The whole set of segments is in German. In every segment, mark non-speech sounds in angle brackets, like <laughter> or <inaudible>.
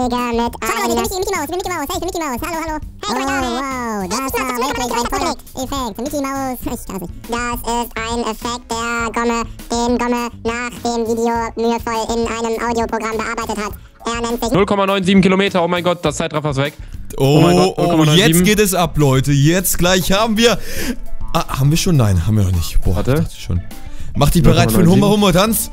Kollege mit ich bin Mickey, Mickey Maus, ich bin Mickey Maus, hey, ich bin Mickey Maus, hallo, hallo. Hey, Oh, da. wow, das war wirklich ein toller Effekt. Mickey Maus, ich hasse dich. Das ist ein Effekt, der Gomme, den Gomme nach dem Video mühevoll in einem Audioprogramm bearbeitet hat. Er nennt sich 0,97 Kilometer, oh mein Gott, das Zeitraffer ist weg. Oh, mein Gott, oh, 0,97. jetzt geht es ab, Leute. Jetzt gleich haben wir... Ah, haben wir schon? Nein, haben wir noch nicht. Boah, Warte. ich dachte schon. Mach dich bereit für den 0,97. Hummer-Hummer-Tanz.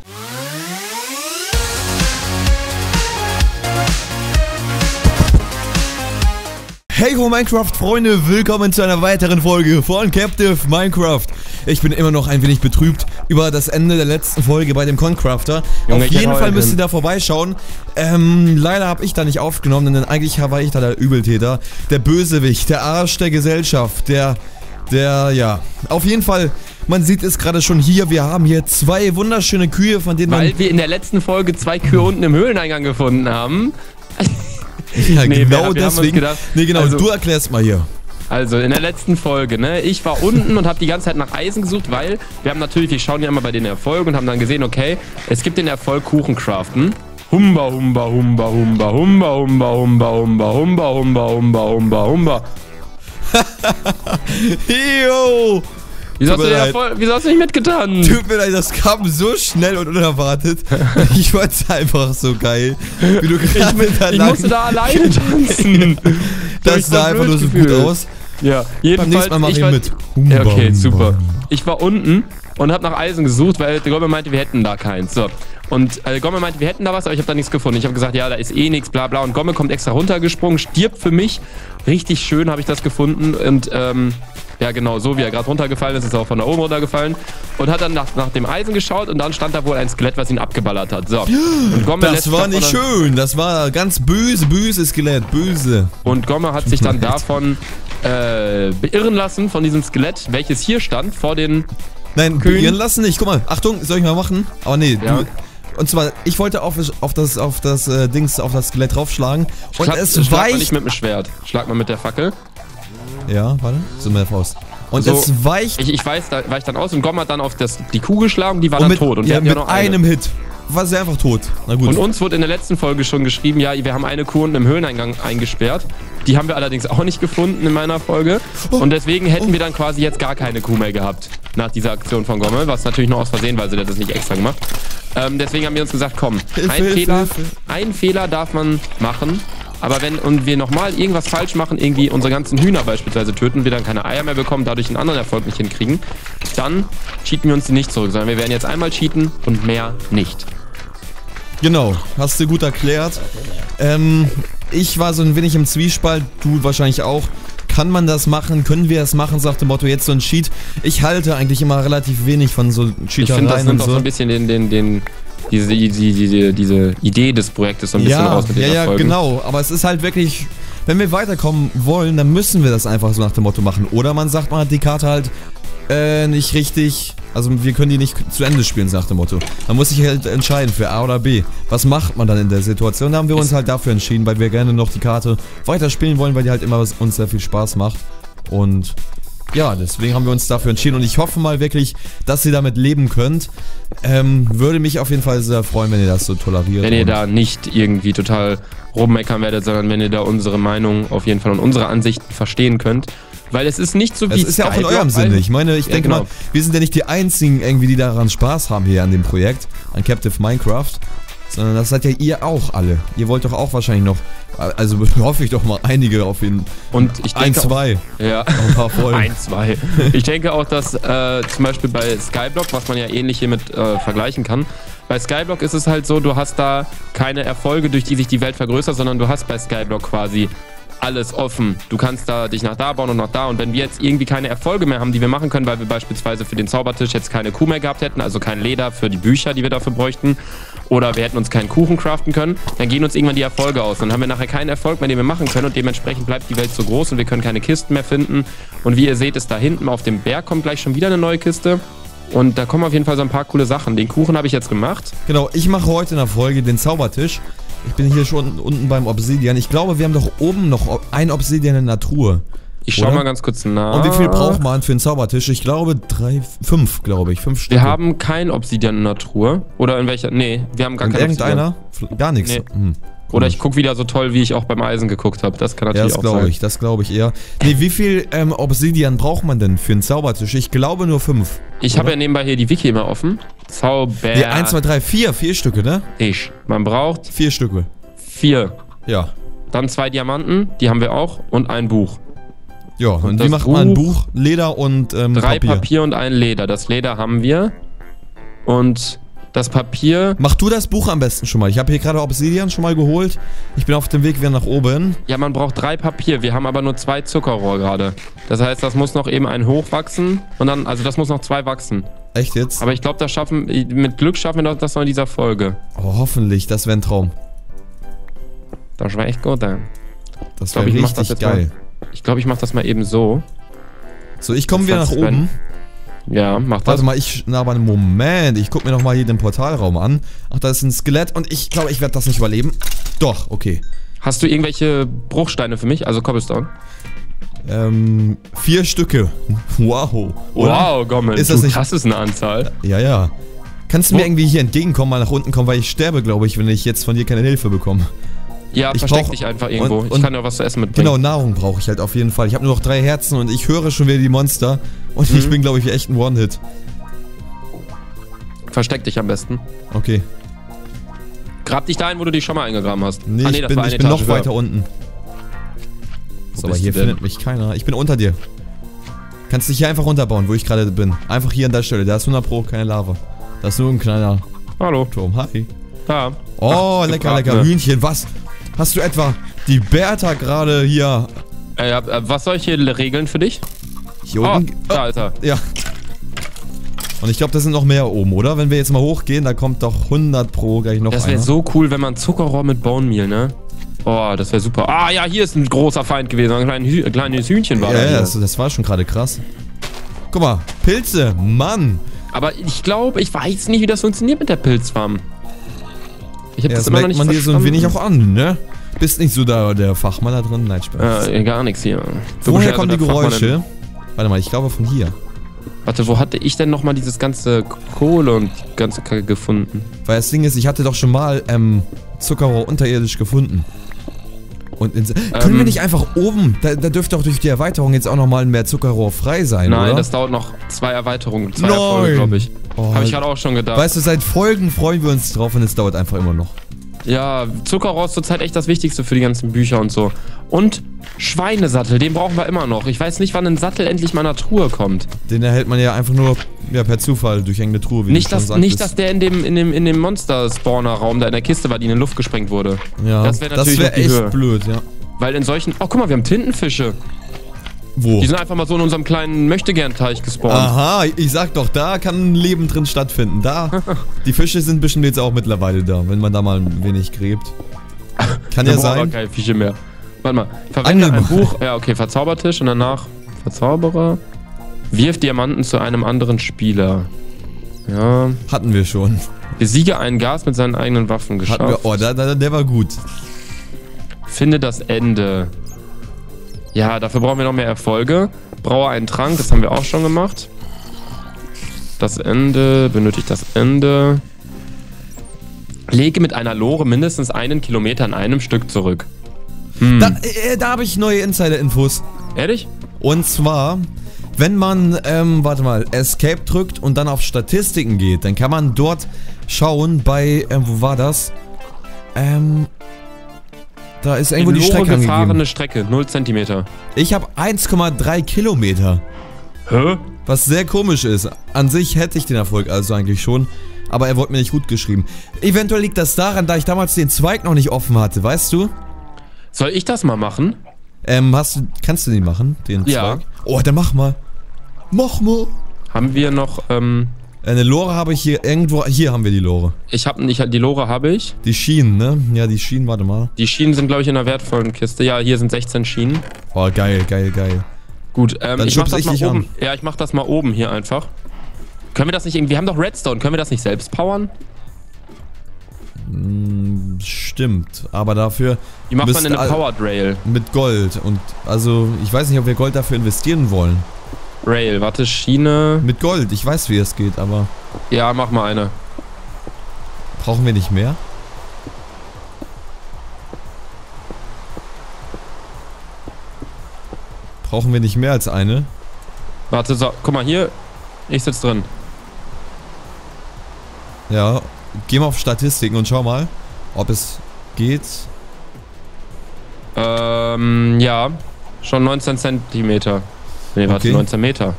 Hey ho Minecraft-Freunde, willkommen zu einer weiteren Folge von Captive Minecraft. Ich bin immer noch ein wenig betrübt über das Ende der letzten Folge bei dem Concrafter. Junge, Auf jeden Fall müsst ihr da vorbeischauen. Ähm, leider habe ich da nicht aufgenommen, denn eigentlich war ich da der Übeltäter. Der Bösewicht, der Arsch der Gesellschaft, der, der, ja. Auf jeden Fall, man sieht es gerade schon hier, wir haben hier zwei wunderschöne Kühe, von denen man... Weil wir in der letzten Folge zwei Kühe unten im Höhleneingang gefunden haben. <laughs> Ja, Nee, wir- genau wir deswegen. gedacht, nee, genau, also- du erklärst mal hier. Also in der letzten Folge, ne? Ich war unten und habe die ganze Zeit nach Eisen gesucht, weil wir haben natürlich, wir schauen ja immer bei den Erfolgen und haben dann gesehen, okay, es gibt den Erfolg Kuchen craften. Humba, humba, humba, humba, humba, humba, humba, humba, humba, humba, humba, humba, humba. Yo! Wieso hast, du leid. Erfolg, wieso hast du nicht mitgetan? Tut mir leid, das kam so schnell und unerwartet. <laughs> Ich fand es einfach so geil, wie du gerade Ich lang... musste da alleine tanzen. <laughs> Das sah einfach nur so gut aus. Ja, Beim jedenfalls. nächsten Mal mach ich war, mit. Ja, okay, super. Ich war unten und habe nach Eisen gesucht, weil der Gomme meinte, wir hätten da keins. So. Und äh, Gomme meinte, wir hätten da was, aber ich habe da nichts gefunden. Ich habe gesagt, ja, da ist eh nichts, bla bla. Und Gomme kommt extra runtergesprungen, stirbt für mich. Richtig schön habe ich das gefunden. Und ähm, ja, genau, so wie er gerade runtergefallen ist, ist er auch von da oben runtergefallen. Und hat dann nach, nach dem Eisen geschaut und dann stand da wohl ein Skelett, was ihn abgeballert hat. So. Und Gomme Das war nicht schön. Das war ganz böse, böse Skelett. Böse. Und Gomme hat sich dann davon äh, beirren lassen, von diesem Skelett, welches hier stand, vor den Nein, beirren lassen nicht. Guck mal, Achtung, soll ich mal machen? Aber nee, Ja. du. Und zwar, ich wollte auf, auf das, auf das äh, Dings, auf das Skelett draufschlagen. Und Schlag, es schlag mal weicht. nicht mit dem Schwert. Schlag mal mit der Fackel. Ja, warte. So mit der Faust. Und So, es weicht. Ich, ich weiß, da weicht dann aus und Gomme hat dann auf das, die Kuh geschlagen, die war dann mit, tot. Und wir ja, mit ja einem eine. Hit. War sie einfach tot. Na gut. Und uns wurde in der letzten Folge schon geschrieben, ja, wir haben eine Kuh unten im Höhleneingang eingesperrt. Die haben wir allerdings auch nicht gefunden in meiner Folge. Oh. Und deswegen hätten wir dann quasi jetzt gar keine Kuh mehr gehabt nach dieser Aktion von Gomme, was natürlich nur aus Versehen, weil sie das nicht extra gemacht. Ähm, deswegen haben wir uns gesagt, komm, Hilfe, ein Hilfe, Fehler, Hilfe. ein Fehler darf man machen. Aber wenn und wir nochmal irgendwas falsch machen, irgendwie unsere ganzen Hühner beispielsweise töten, wir dann keine Eier mehr bekommen, dadurch einen anderen Erfolg nicht hinkriegen, dann cheaten wir uns die nicht zurück, sondern wir werden jetzt einmal cheaten und mehr nicht. Genau, hast du gut erklärt. Ähm, ich war so ein wenig im Zwiespalt, du wahrscheinlich auch. Kann man das machen? Können wir es machen? Sagt dem Motto jetzt so ein Cheat. Ich halte eigentlich immer relativ wenig von so Ich finde, das Cheatereien nimmt auch so so. ein bisschen den, den, den, diese, diese, diese, diese Idee des Projektes so ein bisschen Ja, raus mit den ja, ja, Erfolgen. genau. Aber es ist halt wirklich, wenn wir weiterkommen wollen, dann müssen wir das einfach so nach dem Motto machen. Oder man sagt, man hat die Karte halt äh, nicht richtig. Also wir können die nicht zu Ende spielen, nach dem Motto. Man muss sich halt entscheiden für A oder B. Was macht man dann in der Situation? Da haben wir uns halt dafür entschieden, weil wir gerne noch die Karte weiterspielen wollen, weil die halt immer uns sehr viel Spaß macht. Und ja, deswegen haben wir uns dafür entschieden und ich hoffe mal wirklich, dass ihr damit leben könnt. Ähm, würde mich auf jeden Fall sehr freuen, wenn ihr das so toleriert. Wenn ihr da nicht irgendwie total rummeckern werdet, sondern wenn ihr da unsere Meinung auf jeden Fall und unsere Ansichten verstehen könnt. Weil es ist nicht so wie Es ist ja auch in eurem Sinne. Ich meine, ich Ja, denke genau. mal, wir sind ja nicht die einzigen irgendwie, die daran Spaß haben hier an dem Projekt, an Captive Minecraft. Sondern das seid ja ihr auch alle. Ihr wollt doch auch wahrscheinlich noch, also <laughs> hoffe ich doch mal einige auf jeden Und ich Ein, denke auch- zwei. Ja. Noch ein paar <laughs> Folgen. Ein, zwei. Ich denke auch, dass äh, zum Beispiel bei Skyblock, was man ja ähnlich hiermit äh, vergleichen kann, bei Skyblock ist es halt so, du hast da keine Erfolge, durch die sich die Welt vergrößert, sondern du hast bei Skyblock quasi alles offen. Du kannst da dich nach da bauen und nach da. Und wenn wir jetzt irgendwie keine Erfolge mehr haben, die wir machen können, weil wir beispielsweise für den Zaubertisch jetzt keine Kuh mehr gehabt hätten, also kein Leder für die Bücher, die wir dafür bräuchten, oder wir hätten uns keinen Kuchen craften können, dann gehen uns irgendwann die Erfolge aus. Dann haben wir nachher keinen Erfolg mehr, den wir machen können und dementsprechend bleibt die Welt so groß und wir können keine Kisten mehr finden. Und wie ihr seht, ist da hinten auf dem Berg kommt gleich schon wieder eine neue Kiste. Und da kommen auf jeden Fall so ein paar coole Sachen. Den Kuchen habe ich jetzt gemacht. Genau, ich mache heute in der Folge den Zaubertisch. Ich bin hier schon unten beim Obsidian. Ich glaube, wir haben doch oben noch ein Obsidian in der Truhe. Ich schaue Oder? mal ganz kurz nach. Und wie viel braucht man für einen Zaubertisch? Ich glaube drei, fünf, glaube ich. Fünf Stück. Wir haben kein Obsidian in der Truhe. Oder in welcher? Nee, wir haben gar Und kein irgendeiner? Fl- Gar nichts. Nee. Hm. Oder ich gucke wieder so toll, wie ich auch beim Eisen geguckt habe. Das kann Ja, natürlich das auch glaube sein. ich, das glaube ich eher. Nee, wie viel ähm, Obsidian braucht man denn für einen Zaubertisch? Ich glaube nur fünf. Ich habe ja nebenbei hier die Wiki immer offen. Zauber. Nee, eins, zwei, drei, vier, vier Stücke, ne? Man braucht Vier Stücke. vier. Ja. Dann zwei Diamanten, die haben wir auch. Und ein Buch. Ja, und, wie das macht man ein Buch- Buch? Leder und ähm, Drei Papier. Papier. und ein Leder. Das Leder haben wir. Und das Papier. Mach du das Buch am besten schon mal. Ich habe hier gerade Obsidian schon mal geholt. Ich bin auf dem Weg wieder nach oben. Ja, man braucht drei Papier. Wir haben aber nur zwei Zuckerrohr gerade. Das heißt, das muss noch eben ein hochwachsen. Und dann, also das muss noch zwei wachsen. Echt jetzt? Aber ich glaube, das schaffen, mit Glück schaffen wir das noch in dieser Folge. Oh, hoffentlich, das wäre ein Traum. Das war echt gut, ey. Das wäre ich mach das richtig jetzt geil. Ich glaube, ich mache das mal eben so. So, ich komme wieder nach Falls wenn- oben. Ja, mach das. Warte mal, ich, na, aber einen Moment. Ich gucke mir noch mal hier den Portalraum an. Ach, da ist ein Skelett und ich glaube, ich werde das nicht überleben. Doch, okay. Hast du irgendwelche Bruchsteine für mich? Also Cobblestone? Ähm, vier Stücke. Wow. Oder? Wow, Gommel. Ist das nicht- Das ist eine Anzahl. Ja, ja. Kannst du mir irgendwie hier entgegenkommen, mal nach unten kommen, weil ich sterbe, glaube ich, wenn ich jetzt von dir keine Hilfe bekomme. Ja, Ich versteck brauch- dich einfach irgendwo. und- ich und- kann dir was zu essen mitbringen. Genau, Nahrung brauche ich halt auf jeden Fall. Ich habe nur noch drei Herzen und ich höre schon wieder die Monster. Und ich Mhm. bin, glaube ich, echt ein One-Hit. Versteck dich am besten. Okay. Grab dich dahin, wo du dich schon mal eingegraben hast. Nee, ah, ich das bin, ich bin noch höher. weiter unten. Wo So, aber hier findet mich keiner. Ich bin unter dir. Kannst dich hier einfach runterbauen, wo ich gerade bin. Einfach hier an der Stelle. Da ist 100 Pro keine Lava. Da ist nur ein kleiner Hallo. Turm. Hi. Da. Oh, Ach, lecker, lecker. Hühnchen. Was? Hast du etwa die Bertha gerade hier, Äh, äh, was soll ich hier regeln für dich? Hier Oh, unten? da ist er. Ja. Und ich glaube, da sind noch mehr oben, oder? Wenn wir jetzt mal hochgehen, da kommt doch 100 Pro gleich noch Das wäre so cool, wenn man Zuckerrohr mit Bone Meal, ne? Oh, das wäre super. Ah ja, hier ist ein großer Feind gewesen. Ein kleines, Hü kleines Hühnchen war Ja, da ja, das, das war schon gerade krass. Guck mal, Pilze, Mann. Aber ich glaube, ich weiß nicht, wie das funktioniert mit der Pilzfarm. Ich habe Ja, das, das immer noch nicht man dir so ein wenig auch an, ne? Bist nicht so da der Fachmann da drin? Nein, Spaß. Äh, gar nichts hier. Woher kommen die der Fachmann Geräusche? Warte mal, ich glaube von hier. Warte, wo hatte ich denn nochmal dieses ganze Kohle und die ganze Kacke gefunden? Weil das Ding ist, ich hatte doch schon mal ähm, Zuckerrohr unterirdisch gefunden. Und in, können wir Ähm. nicht einfach oben, da, da dürfte auch durch die Erweiterung jetzt auch nochmal mehr Zuckerrohr frei sein, Nein, oder? das dauert noch zwei Erweiterungen, zwei Nein. Erfolge, glaube ich. Oh, Habe ich gerade auch schon gedacht. Weißt du, seit Folgen freuen wir uns drauf und es dauert einfach immer noch. Ja, Zuckerrohr ist zurzeit echt das Wichtigste für die ganzen Bücher und so. Und Schweinesattel, den brauchen wir immer noch. Ich weiß nicht, wann ein Sattel endlich mal in der Truhe kommt. Den erhält man ja einfach nur ja, per Zufall durch irgendeine Truhe, wie Nicht, du dass, nicht, dass der in dem, in dem, in dem Monster-Spawner-Raum da in der Kiste war, die in die Luft gesprengt wurde. ja, das wär natürlich wär auf die echt Höhe. blöd, ja. Weil in solchen. Oh, guck mal, wir haben Tintenfische. Wo? Die sind einfach mal so in unserem kleinen Möchtegern-Teich gespawnt. Aha, ich sag doch, da kann ein Leben drin stattfinden. Da, <laughs> die Fische sind bestimmt jetzt auch mittlerweile da, wenn man da mal ein wenig gräbt. Kann ja brauchen aber sein. keine Fische mehr. Warte mal. Verwende Angel ein. Buch. Ja, okay. Verzaubertisch und danach Verzauberer. Wirf Diamanten zu einem anderen Spieler. Ja. Hatten wir schon. Besiege einen Gas mit seinen eigenen Waffen geschafft. Hatten wir, oh, da, da, der war gut. Finde das Ende. Ja, dafür brauchen wir noch mehr Erfolge. Braue einen Trank, das haben wir auch schon gemacht. Das Ende, benötigt das Ende. Lege mit einer Lore mindestens einen Kilometer in einem Stück zurück. Hm. Da, äh, da habe ich neue Insider-Infos. Ehrlich? Und zwar, wenn man, ähm, warte mal, Escape drückt und dann auf Statistiken geht, dann kann man dort schauen bei, ähm, wo war das? Ähm, da ist irgendwo in die Strecke angegeben. gefahrene Strecke, 0 Zentimeter. Ich habe 1,3 Kilometer. Hä? Was sehr komisch ist. An sich hätte ich den Erfolg also eigentlich schon. Aber er wurde mir nicht gut geschrieben. Eventuell liegt das daran, da ich damals den Zweig noch nicht offen hatte, weißt du? Soll ich das mal machen? Ähm, hast du, kannst du den machen, den Ja. Zweig? Oh, dann mach mal. Mach mal. Haben wir noch, ähm, Eine Lore habe ich hier irgendwo, hier haben wir die Lore. ich habe nicht, die Lore habe ich. Die Schienen, ne? Ja, die Schienen, warte mal. Die Schienen sind, glaube ich, in einer wertvollen Kiste. Ja, hier sind 16 Schienen. Oh, geil, geil, geil. Gut, ähm, Dann ich mach das ich mal oben. an. Ja, ich mach das mal oben hier einfach. Können wir das nicht irgendwie. Wir haben doch Redstone, können wir das nicht selbst powern? Hm, stimmt. Aber dafür Wie macht man denn eine Powered Rail? mit Gold. Und also, ich weiß nicht, ob wir Gold dafür investieren wollen. Rail, warte, Schiene. Mit Gold, ich weiß, wie es geht, aber... Ja, mach mal eine. Brauchen wir nicht mehr? Brauchen wir nicht mehr als eine? Warte, so, guck mal hier. Ich sitze drin. Ja, geh mal auf Statistiken und schau mal, ob es geht. Ähm, ja. Schon 19 Zentimeter. Nee, warte, Okay. 19 Meter. Ja,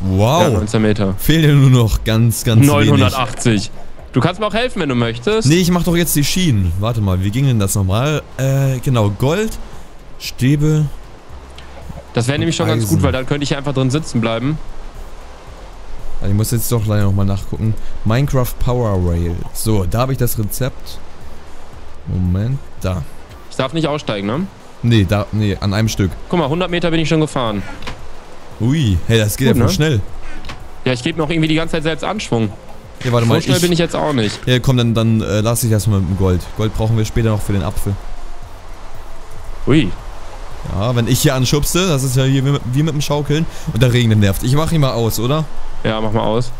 Wow. 19 Meter. Fehlen ja nur noch ganz, ganz wenig. 980. Du kannst mir auch helfen, wenn du möchtest. Nee, ich mach doch jetzt die Schienen. Warte mal, wie ging denn das nochmal? Äh, genau, Gold, Stäbe. Das wäre nämlich schon ganz Eisen. gut, weil dann könnte ich einfach drin sitzen bleiben. Also Ich muss jetzt doch leider nochmal nachgucken. Minecraft Power Rail. So, da habe ich das Rezept. Moment, da. Ich darf nicht aussteigen, ne? Nee, da, nee, an einem Stück. Guck mal, 100 Meter bin ich schon gefahren. Ui, hey, das geht Gut, ja voll ne? schnell. Ja, ich gebe mir auch irgendwie die ganze Zeit selbst Anschwung. Hier, warte So mal, schnell bin ich jetzt auch nicht. Ja, komm, dann, dann äh, lass ich das mal mit dem Gold. Gold brauchen wir später noch für den Apfel. Ui. Ja, wenn ich hier anschubse, das ist ja hier wie mit, wie mit dem Schaukeln. Und der Regen nervt. Ich mach ihn mal aus, oder? Ja, mach mal aus.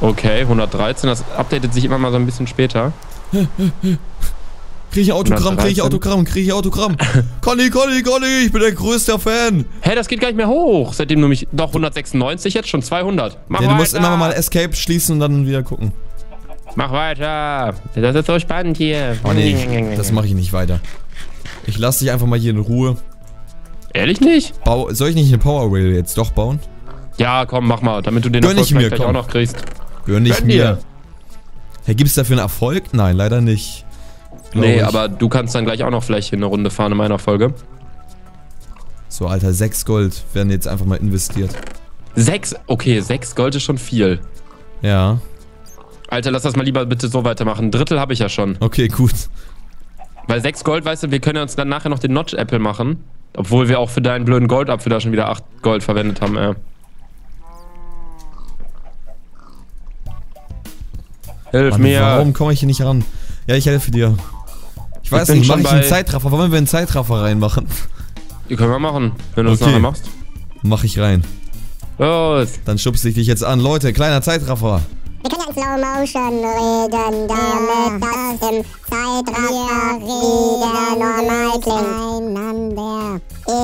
Okay, 113. Das updatet sich immer mal so ein bisschen später. <laughs> Krieg ich Autogramm, krieg ich 113. Autogramm, krieg ich Autogramm. <laughs> Conny, Conny, Conny, ich bin der größte Fan. Hä, das geht gar nicht mehr hoch, seitdem du mich... Doch, 196 jetzt, schon 200. Mach Ja, du weiter. musst immer mal Escape schließen und dann wieder gucken. Mach weiter. Das ist so spannend hier. Oh nee, das mache ich nicht weiter. Ich lass dich einfach mal hier in Ruhe. Ehrlich nicht? Bau, soll ich nicht eine Power Rail jetzt doch bauen? Ja, komm, mach mal, damit du den Gönn Erfolg mir, gleich komm. auch noch kriegst. Gönn ich Gönn mir. dir. Hey, gibt's dafür einen Erfolg? Nein, leider nicht. Nee, ich. aber du kannst dann gleich auch noch vielleicht hier eine Runde fahren in meiner Folge. So, Alter, 6 Gold werden jetzt einfach mal investiert. Sechs, okay, sechs Gold ist schon viel. Ja, Alter, lass das mal lieber bitte so weitermachen. Ein Drittel habe ich ja schon. okay, gut. Weil sechs Gold, weißt du, wir können ja uns dann nachher noch den Notch-Apple machen. Obwohl wir auch für deinen blöden Goldapfel da schon wieder acht Gold verwendet haben, äh. Hilf Mann, mir. warum komme ich hier nicht ran? Ja, ich helfe dir. Ich weiß bin nicht, mache ich einen Zeitraffer? Wollen wir einen Zeitraffer reinmachen? Die können wir machen, wenn du das Okay. nachher machst. Mach ich rein. Los. Dann schubse ich dich jetzt an. Leute, kleiner Zeitraffer. Wir können ja in Slow Motion reden, damit das im Zeitraffer wieder normal klingt.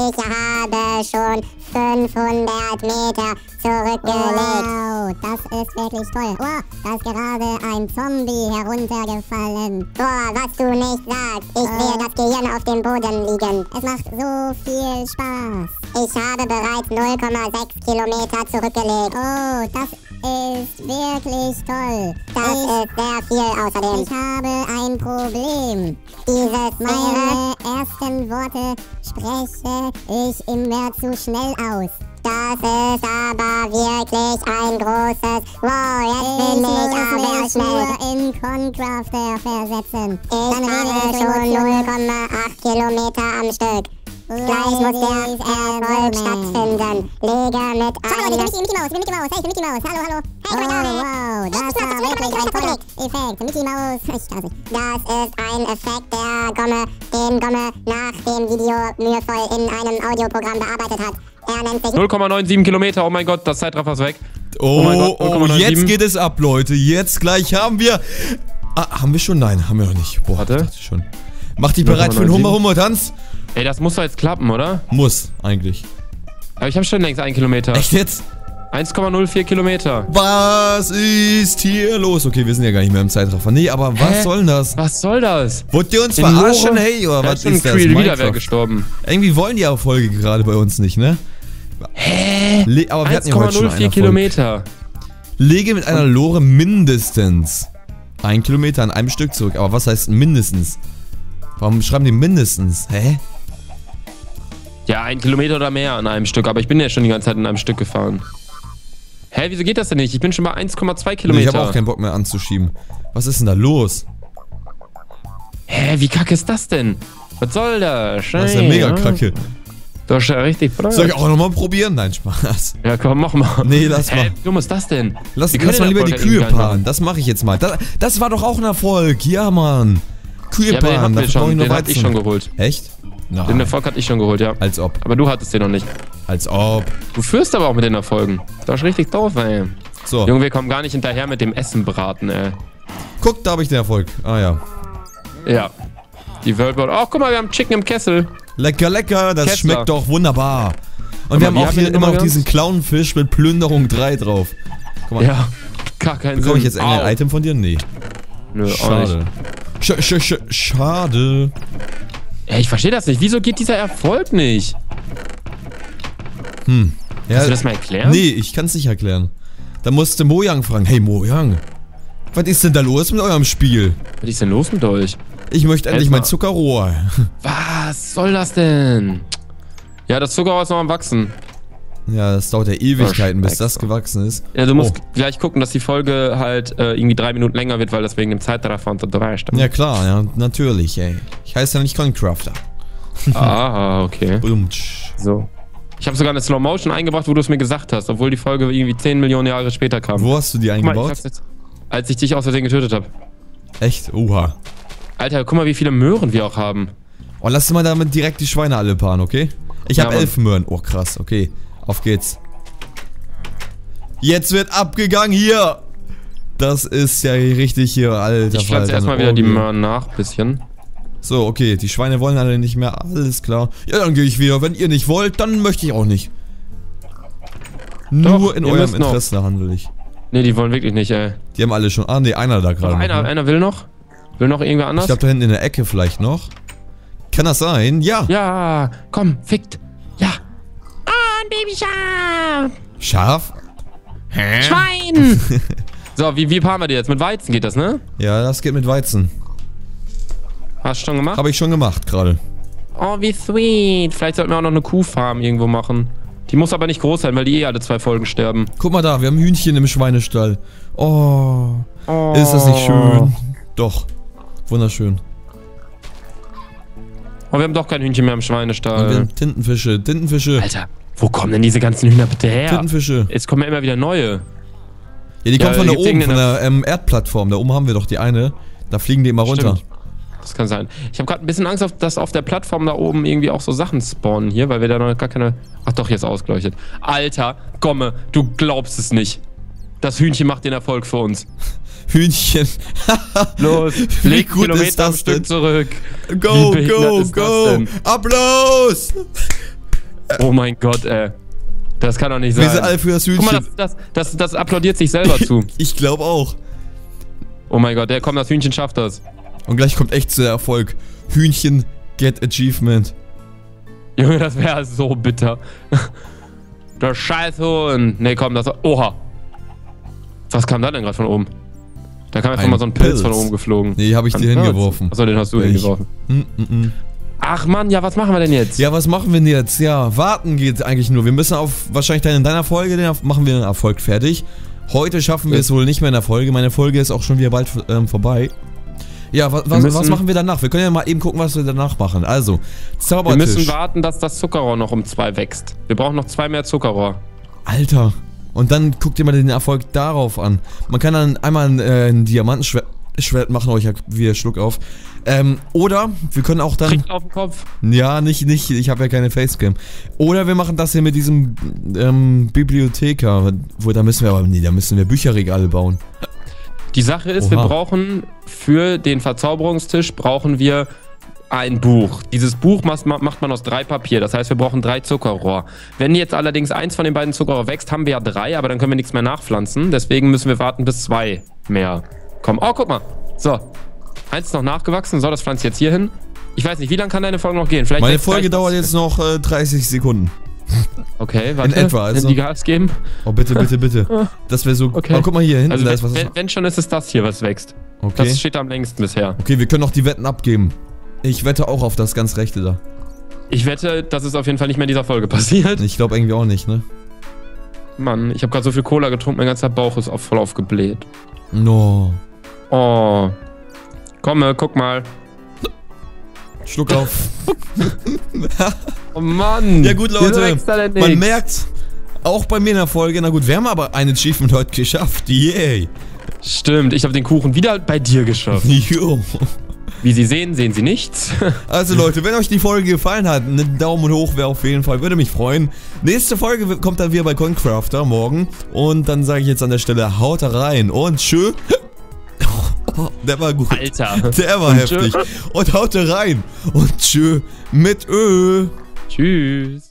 Ich habe schon 500 Meter zurückgelegt. Wow, das ist wirklich toll. Oh, da ist gerade ein Zombie heruntergefallen. Boah, was du nicht sagst. Ich sehe das Gehirn auf dem Boden liegen. Es macht so viel Spaß. Ich habe bereits 0,6 Kilometer zurückgelegt. Oh, das ist wirklich toll. Das ich, ist sehr viel außerdem. ich habe ein Problem. Diese Szene, Meine ersten Worte spreche ich immer zu schnell aus. das ist aber wirklich ein großes... Wow, jetzt Ich bin ich aber mich schnell. nur in Concrafter versetzen. Ich Dann ich schon emotional. 0,8 Kilometer am Stück. Gleich muss der Erfolg stattfinden. Lege mit Schau mal, einem... die Mickey Maus, die Mickey Maus, hey, Mickey Maus, hallo, hallo. Hey, oh, wow, das war wirklich ein toller Effekt. Mickey ich ist ein Effekt, der Gomme, den Gomme nach dem Video mühevoll in einem Audioprogramm bearbeitet hat. Er nennt sich 0,97 Kilometer. Oh mein Gott, das Zeitraffer ist weg. Oh, mein Gott, oh, 0,97. jetzt geht es ab, Leute. Jetzt gleich haben wir... Ah, haben wir schon? Nein, haben wir noch nicht. Boah, Warte. dachte ich schon. Mach dich bereit für den 0,97. Hummer-Hummer-Tanz? Ey, das muss doch jetzt klappen, oder? Muss, eigentlich. Aber ich habe schon längst einen Kilometer. Echt jetzt? 1,04 Kilometer. Was ist hier los? Okay, wir sind ja gar nicht mehr im Zeitraffer. Nee, aber was Hä? soll denn das? Was soll das? Wollt ihr uns In verarschen, Lore- hey? Oder Da was ist das? Wieder wer gestorben. Irgendwie wollen die Erfolge gerade bei uns nicht, ne? Hä? Le aber wir hatten ja heute schon einen 1,04 Erfolg. Kilometer. Lege mit einer Lore mindestens ein Kilometer an einem Stück zurück. Aber was heißt mindestens? Warum schreiben die mindestens? Hä? Ja, ein Kilometer oder mehr an einem Stück. Aber ich bin ja schon die ganze Zeit in einem Stück gefahren. Hä, wieso geht das denn nicht? Ich bin schon bei 1,2 Nee, Kilometer. ich habe auch keinen Bock mehr anzuschieben. Was ist denn da los? Hä, wie kacke ist das denn? Was soll das? Das ist ja mega kacke. Das ist ja richtig blöd. Soll ich auch nochmal probieren? Nein, Spaß. Ja, komm, mach mal. Nee, lass Hä, mal. wie dumm ist das denn? Lass, lass mal den lieber die Erfolg Kühe paaren. Das mache ich jetzt mal. Das, das war doch auch ein Erfolg. Ja, Mann. Kühe Ja, den paaren. dafür brauche schon. ich nur Den hatte ich schon geholt. Echt? Nein. Den Erfolg hatte ich schon geholt, ja. Als ob. Aber du hattest den noch nicht. Als ob. Du führst aber auch mit den Erfolgen. Das ist richtig doof, ey. So. Junge, wir kommen gar nicht hinterher mit dem Essen braten, ey. Guck, da habe ich den Erfolg. Ah ja. Ja. Die Worldboard. Oh, guck mal, wir haben Chicken im Kessel. Lecker, lecker. Das Kessler. schmeckt doch wunderbar. Und wir haben auch hier immer noch diesen Clownfisch mit Plünderung 3 drauf. Guck mal, Ja, gar keinen bekomme ich jetzt Sinn. irgendein Au. Item von dir? Nee. Nö. Schade. Sch sch sch schade. Ey, ich verstehe das nicht. Wieso geht dieser Erfolg nicht? Hm. Ja, Kannst du das mal erklären? Nee, ich kann es nicht erklären. Da musste Mojang fragen. Hey Mojang, was ist denn da los mit eurem Spiel? Was ist denn los mit euch? Ich möchte endlich mein. Zuckerrohr. <laughs> Was soll das denn? Ja, das Zuckerrohr ist noch am Wachsen. Ja, das dauert ja Ewigkeiten, bis das gewachsen ist. Ja, du musst Oh. gleich gucken, dass die Folge halt äh, irgendwie drei Minuten länger wird, weil das wegen dem Zeitraffer unter drei stimmt. Ja klar, ja, natürlich, ey. Ich heiße ja nicht Concrafter. <laughs> Ah, okay. So. Ich habe sogar eine Slow Motion eingebracht, wo du es mir gesagt hast, obwohl die Folge irgendwie 10 Millionen Jahre später kam. Wo hast du die mal, eingebaut? hab's jetzt, als ich dich aus Versehen getötet habe. Echt? Oha. Alter, guck mal, wie viele Möhren wir auch haben. Oh, lass mal damit direkt die Schweine alle paaren, okay? Ich Ja, habe elf Möhren. Oh, krass, okay. Auf geht's. Jetzt wird abgegangen hier. Das ist ja richtig hier, alter Ich pflanze erstmal ne? wieder die Orgie. Möhren nach, bisschen. So, okay, die Schweine wollen alle nicht mehr, alles klar. Ja, dann gehe ich wieder. Wenn ihr nicht wollt, dann möchte ich auch nicht. Nur Doch, in ihr eurem müsst noch. Interesse handle ich. Ne, die wollen wirklich nicht, ey. Die haben alle schon. Ah, nee, einer da gerade. Einer, noch, ne? einer will noch? Will noch irgendwer Ich anders? glaube, da hinten in der Ecke vielleicht noch. Kann das sein? Ja. ja, komm, fickt. Babyschaf. Schaf? Hä? Schwein. <laughs> so, wie, wie paaren wir die jetzt? Mit Weizen geht das, ne? Ja, das geht mit Weizen. Hast du schon gemacht? Habe ich schon gemacht gerade. Oh, wie sweet. Vielleicht sollten wir auch noch eine Kuhfarm irgendwo machen. Die muss aber nicht groß sein, weil die eh alle zwei Folgen sterben. Guck mal da, wir haben Hühnchen im Schweinestall. Oh, Oh. ist das nicht schön? Doch. Wunderschön. Oh, wir haben doch kein Hühnchen mehr im Und wir Schweinestall. haben Tintenfische, Tintenfische, Alter, wo kommen denn diese ganzen Hühner bitte her? Tintenfische. Es kommen ja immer wieder neue. Ja, die Ja, kommen von da oben, von der ähm, Erdplattform. Da oben haben wir doch die eine. Da fliegen die immer runter. Stimmt. Das kann sein. Ich habe gerade ein bisschen Angst, dass auf der Plattform da oben irgendwie auch so Sachen spawnen hier, weil wir da noch gar keine. Ach doch, jetzt ausgeleuchtet. Alter, Gomme, du glaubst es nicht. Das Hühnchen macht den Erfolg für uns. Hühnchen. <laughs> Los, leg ist Kilometer am Stück denn? zurück. Go, go, go. Applaus. Oh mein Gott, ey. Das kann doch nicht Wir sein. sind alle für das Guck Hühnchen. mal, das, das, das, das applaudiert sich selber zu. <laughs> ich glaube auch. Oh mein Gott, der kommt, das Hühnchen schafft das. Und gleich kommt echt der Erfolg. Hühnchen get Achievement. Junge, das wäre so bitter. <laughs> Der Scheißhuhn. Nee, komm, das. Oha. Was kam da denn gerade von oben? Da kam einfach Ein mal so ein Pilz, von Pilz. oben geflogen. Nee, habe ich dir hingeworfen. Achso, den hast du Ich. hingeworfen. Mm, mm, mm. Ach Mann, ja, was machen wir denn jetzt? Ja, was machen wir denn jetzt? Ja, warten geht eigentlich nur. Wir müssen auf, wahrscheinlich dann in deiner Folge, den, machen wir den Erfolg fertig. Heute schaffen wir Ja. es wohl nicht mehr in der Folge. Meine Folge ist auch schon wieder bald ähm, vorbei. Ja, wa was, müssen- was machen wir danach? Wir können ja mal eben gucken, was wir danach machen. Also, wir Zaubertisch. müssen warten, dass das Zuckerrohr noch um zwei wächst. Wir brauchen noch zwei mehr Zuckerrohr. Alter. Und dann guckt ihr mal den Erfolg darauf an. Man kann dann einmal ein, äh, ein Diamantenschwert Schwert machen, euch wieder Schluck auf. Ähm, oder wir können auch dann. Kriegt auf den Kopf. Ja, nicht, nicht, ich habe ja keine Facecam. Oder wir machen das hier mit diesem ähm, Bibliotheker. Wo, da müssen wir aber, nee, da müssen wir Bücherregale bauen. Die Sache ist, wir Oha. brauchen für den Verzauberungstisch brauchen wir ein Buch. Dieses Buch macht ma- macht man aus drei Papier. Das heißt, wir brauchen drei Zuckerrohr. Wenn jetzt allerdings eins von den beiden Zuckerrohr wächst, haben wir ja drei, aber dann können wir nichts mehr nachpflanzen. Deswegen müssen wir warten, bis zwei mehr kommen. Oh, guck mal. So. Eins ist noch nachgewachsen. So, das pflanze ich jetzt hier hin. Ich weiß nicht, wie lange kann deine Folge noch gehen? Vielleicht Meine Folge dauert jetzt noch äh, 30 Sekunden. Okay, warte. etwa, also- Die Gas geben. Oh, bitte, bitte, bitte. <laughs> Das wäre so. Okay. Oh, guck mal hier hinten, Also, da ist was. wenn, wenn schon, ist es das hier, was wächst. okay. Das steht am längsten bisher. okay, wir können noch die Wetten abgeben. Ich wette auch auf das ganz rechte da. Ich wette, das ist auf jeden Fall nicht mehr in dieser Folge passiert. Ich glaube irgendwie auch nicht, ne? Mann, ich habe gerade so viel Cola getrunken, mein ganzer Bauch ist auch voll aufgebläht. No. Oh. Komme, guck mal. Schluck auf. <laughs> Oh Mann. Ja gut, Leute, man nix? merkt, auch bei mir in der Folge, na gut, wir haben aber ein Achievement heute geschafft, yay. Stimmt, ich habe den Kuchen wieder bei dir geschafft. <laughs> Jo. Wie Sie sehen, sehen Sie nichts. <laughs> Also Leute, wenn euch die Folge gefallen hat, einen Daumen hoch wäre auf jeden Fall, würde mich freuen. Nächste Folge kommt dann wieder bei Concrafter morgen und dann sage ich jetzt an der Stelle, haut rein und tschö. <laughs> Der war gut. Alter. Der war Und heftig. Und haut rein und tschö mit Ö. Tschüss.